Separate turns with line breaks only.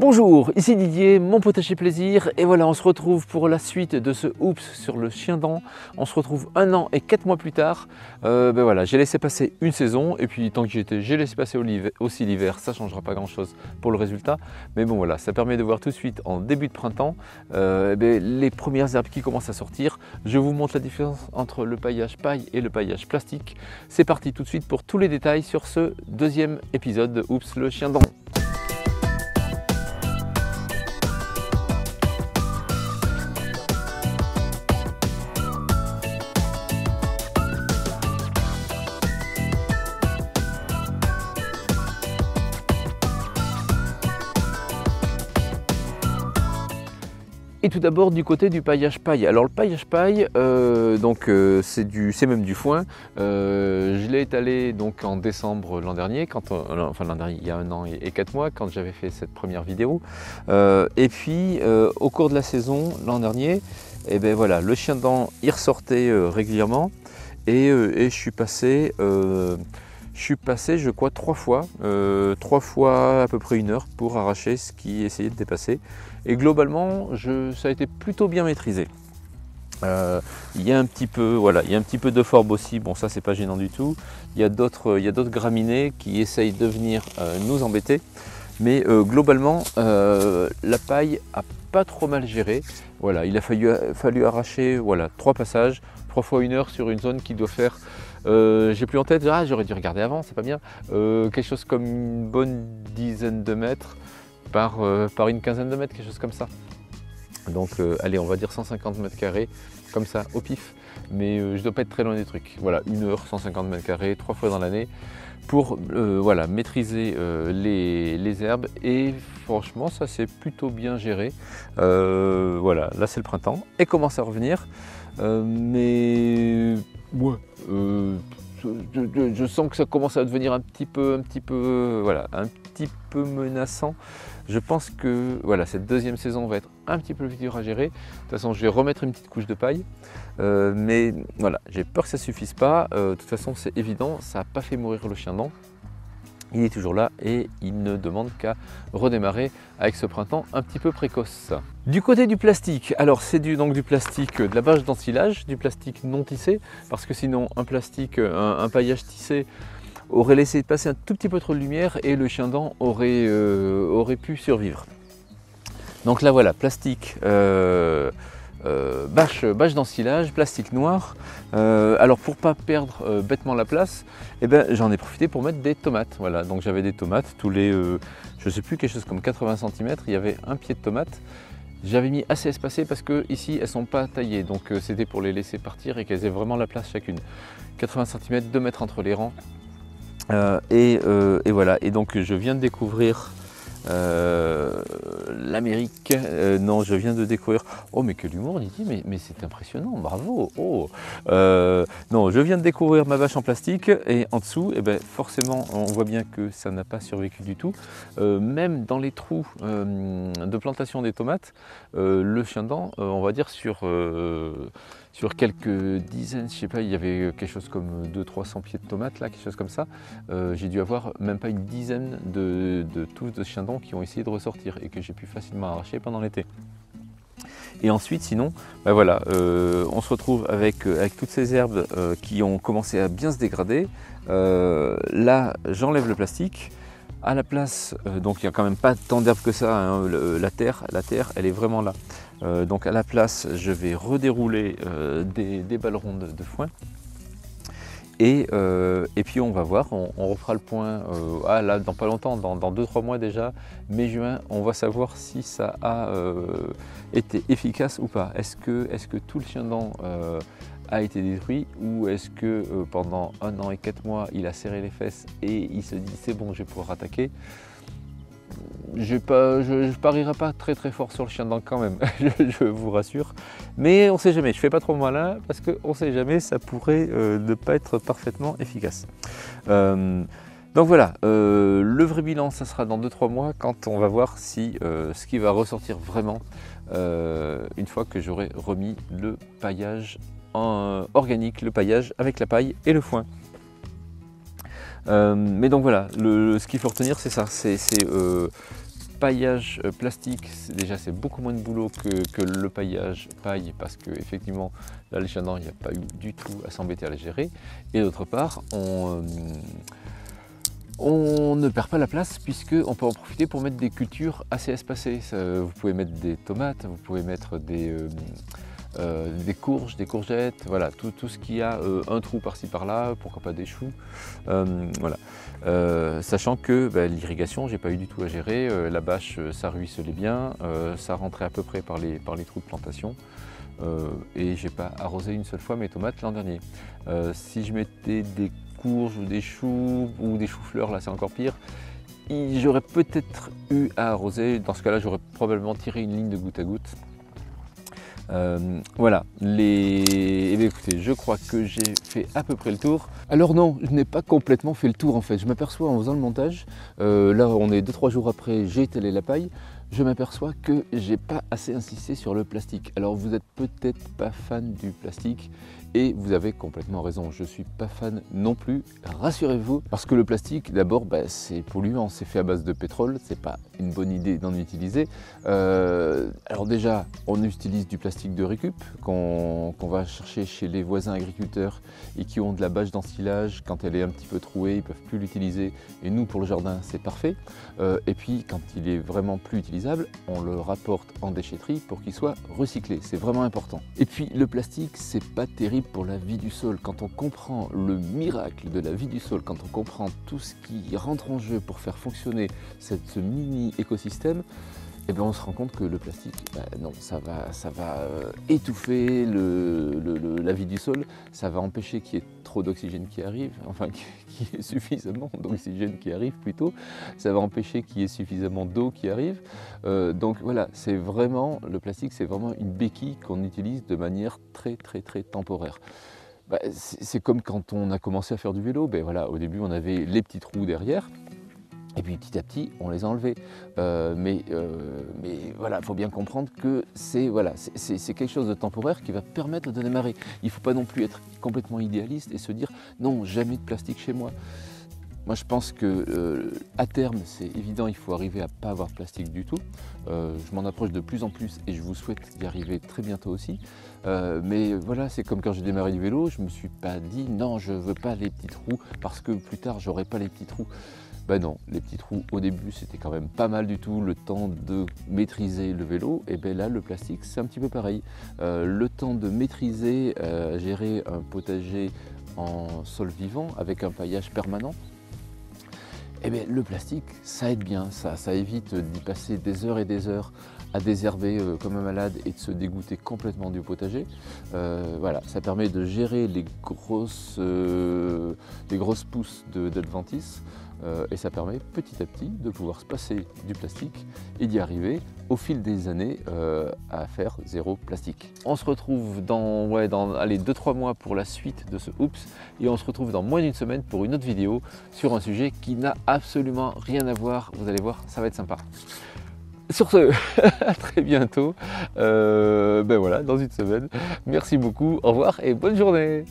Bonjour, ici Didier, mon potager plaisir, et voilà, on se retrouve pour la suite de ce Oups sur le chien dent. On se retrouve un an et quatre mois plus tard. Euh, ben voilà, j'ai laissé passer une saison, et puis tant que j'y étais, j'ai laissé passer aussi l'hiver. Ça changera pas grand chose pour le résultat, mais bon voilà, ça permet de voir tout de suite en début de printemps euh, ben, les premières herbes qui commencent à sortir. Je vous montre la différence entre le paillage paille et le paillage plastique. C'est parti tout de suite pour tous les détails sur ce deuxième épisode de Oups le chien dent. Et tout d'abord du côté du paillage paille. Alors le paillage paille, euh, donc euh, c'est même du foin. Euh, je l'ai étalé donc en décembre l'an dernier, quand enfin l'an dernier, il y a un an et, quatre mois, quand j'avais fait cette première vidéo. et puis au cours de la saison l'an dernier, et eh ben voilà, le chien dent y ressortait régulièrement et, je suis passé. Je suis passé, je crois, trois fois, trois fois à peu près une heure pour arracher ce qui essayait de dépasser. Et globalement, ça a été plutôt bien maîtrisé. Euh, il y a un petit peu, voilà, il y a un petit peu de forbe aussi. Bon, ça c'est pas gênant du tout. Il y a d'autres, il y a d'autres graminées qui essayent de venir euh, nous embêter. Mais euh, globalement, la paille a pas trop mal géré. Voilà, il a fallu, fallu arracher, voilà, trois passages, trois fois une heure sur une zone qui doit faire. J'ai plus en tête. Ah, j'aurais dû regarder avant, c'est pas bien. quelque chose comme une bonne dizaine de mètres. Euh, par, une quinzaine de mètres, quelque chose comme ça. Donc euh, allez, on va dire 150 mètres carrés, comme ça, au pif. Mais euh, je ne dois pas être très loin des trucs. Voilà, une heure, 150 mètres carrés, trois fois dans l'année, pour voilà, maîtriser les, herbes. Et franchement, ça s'est plutôt bien géré. voilà, là c'est le printemps. Et commence à revenir. mais ouais, je, sens que ça commence à devenir un petit peu, un petit peu, voilà, un petit peu menaçant. Je pense que voilà, cette deuxième saison va être un petit peu plus dur à gérer. De toute façon, je vais remettre une petite couche de paille. Euh, mais voilà, j'ai peur que ça ne suffise pas. Euh, de toute façon, c'est évident, ça n'a pas fait mourir le chien dent. Il est toujours là et il ne demande qu'à redémarrer avec ce printemps un petit peu précoce. Du côté du plastique, alors c'est du, donc du plastique de la bâche d'ensilage, du plastique non tissé, parce que sinon un plastique, un paillage tissé, aurait laissé passer un tout petit peu trop de lumière et le chien dent aurait, euh, aurait pu survivre. Donc là voilà, plastique, euh, euh, bâche, bâche d'ensilage, plastique noir. alors pour pas perdre bêtement la place, eh ben, j'en ai profité pour mettre des tomates. Voilà, donc j'avais des tomates tous les, je sais plus, quelque chose comme 80 cm, il y avait un pied de tomate. J'avais mis assez espacé parce que ici elles sont pas taillées, donc c'était pour les laisser partir et qu'elles aient vraiment la place chacune. 80 cm, 2 mètres entre les rangs, euh, euh, et, voilà, et donc je viens de découvrir euh, l'Amérique. non, je viens de découvrir. Oh, mais quel humour, Didier, mais, c'est impressionnant, bravo. Oh. non, je viens de découvrir ma vache en plastique et en dessous, eh ben, forcément, on voit bien que ça n'a pas survécu du tout. même dans les trous de plantation des tomates, le chien dent, on va dire sur sur quelques dizaines, je sais pas, il y avait quelque chose comme 200-300 pieds de tomates là, quelque chose comme ça. Euh, j'ai dû avoir même pas une dizaine de, de touches de qui ont essayé de ressortir et que j'ai pu facilement arracher pendant l'été. Et ensuite, sinon, ben voilà, euh, on se retrouve avec, euh, avec toutes ces herbes qui ont commencé à bien se dégrader. là, j'enlève le plastique. À la place, donc il n'y a quand même pas tant d'herbes que ça, hein, la, terre, la terre, elle est vraiment là. Euh, donc à la place, je vais redérouler euh, des, balles rondes de foin. Euh, et, puis on va voir, on, refera le point ah, là, dans pas longtemps, dans 2-3 mois déjà, mai-juin, on va savoir si ça a été efficace ou pas. Est-ce que, est que, tout le chien dent a été détruit ou est-ce que pendant un an et quatre mois il a serré les fesses et il se dit c'est bon je vais pouvoir attaquer? Je ne parierai pas très très fort sur le chien dent quand même, je, vous rassure. Mais on sait jamais, je ne fais pas trop malin parce qu'on sait jamais, ça pourrait euh, ne pas être parfaitement efficace. Euh, donc voilà, euh, le vrai bilan, ça sera dans 2-3 mois quand on va voir si ce qui va ressortir vraiment une fois que j'aurai remis le paillage organique, le paillage avec la paille et le foin. Mais donc voilà, ce qu'il faut retenir c'est ça, c'est paillage euh, plastique, déjà c'est beaucoup moins de boulot que, le paillage paille parce qu'effectivement là les chaînons il n'y a pas eu du tout à s'embêter à les gérer. Et d'autre part, on, on ne perd pas la place puisqu'on peut en profiter pour mettre des cultures assez espacées. vous pouvez mettre des tomates, vous pouvez mettre des, euh, euh, des courges, des courgettes, voilà, tout, ce qui a euh, un trou par-ci par-là, pourquoi pas des choux. voilà. sachant que bah, l'irrigation, j'ai pas eu du tout à gérer. la bâche, ça ruisselait bien, ça rentrait à peu près par les, par les trous de plantation. et j'ai pas arrosé une seule fois mes tomates l'an dernier. si je mettais des courges ou des choux ou des choux-fleurs, là c'est encore pire, j'aurais peut-être eu à arroser. Dans ce cas-là, j'aurais probablement tiré une ligne de goutte à goutte. Euh, voilà, les... Eh écoutez, je crois que j'ai fait à peu près le tour. Alors non, je n'ai pas complètement fait le tour en fait. Je m'aperçois en faisant le montage, euh, là on est 2-3 jours après, j'ai étalé la paille, je m'aperçois que j'ai pas assez insisté sur le plastique. Alors vous êtes peut-être pas fan du plastique et vous avez complètement raison, je suis pas fan non plus, rassurez-vous, parce que le plastique d'abord bah, c'est polluant, c'est fait à base de pétrole, c'est pas une bonne idée d'en utiliser. Euh, alors déjà, on utilise du plastique de récup qu'on va chercher chez les voisins agriculteurs et qui ont de la bâche d'ensilage, quand elle est un petit peu trouée, ils peuvent plus l'utiliser et nous pour le jardin c'est parfait. Euh, et puis quand il est vraiment plus utilisé on le rapporte en déchetterie pour qu'il soit recyclé. C'est vraiment important. Et puis le plastique, c'est pas terrible pour la vie du sol. Quand on comprend le miracle de la vie du sol, quand on comprend tout ce qui rentre en jeu pour faire fonctionner cette, ce mini écosystème, eh bien on se rend compte que le plastique, bah, non, ça va, ça va euh, étouffer la vie du sol, ça va empêcher qu'il y ait trop d'oxygène qui arrive, enfin qu'il y ait suffisamment d'oxygène qui arrive plutôt, ça va empêcher qu'il y ait suffisamment d'eau qui arrive. Euh, donc voilà, c'est vraiment, le plastique c'est vraiment une béquille qu'on utilise de manière très très très temporaire. Bah, c'est comme quand on a commencé à faire du vélo, ben voilà, au début on avait les petits trous derrière, et puis petit à petit, on les a enlevés. Euh, mais, euh, mais voilà, il faut bien comprendre que c'est voilà, quelque chose de temporaire qui va permettre de démarrer. Il ne faut pas non plus être complètement idéaliste et se dire non, jamais de plastique chez moi. Moi, je pense que euh, à terme, c'est évident, il faut arriver à ne pas avoir de plastique du tout. je m'en approche de plus en plus et je vous souhaite d'y arriver très bientôt aussi. mais voilà, c'est comme quand j'ai démarré du vélo, je ne me suis pas dit non, je ne veux pas les petits trous parce que plus tard, j'aurai pas les petits trous. Ben non, les petits trous au début c'était quand même pas mal du tout, le temps de maîtriser le vélo, et bien là le plastique c'est un petit peu pareil. Euh, le temps de maîtriser, euh, gérer un potager en sol vivant avec un paillage permanent, et bien le plastique ça aide bien, ça, évite d'y passer des heures et des heures à désherber euh, comme un malade et de se dégoûter complètement du potager. voilà, ça permet de gérer les grosses, les grosses pousses d'adventice euh, et ça permet petit à petit de pouvoir se passer du plastique et d'y arriver au fil des années euh, à faire zéro plastique. On se retrouve dans, ouais, dans 2-3 mois pour la suite de ce Oops et on se retrouve dans moins d'une semaine pour une autre vidéo sur un sujet qui n'a absolument rien à voir. Vous allez voir, ça va être sympa. Sur ce, à très bientôt. Euh, ben voilà, dans une semaine. Merci beaucoup, au revoir et bonne journée.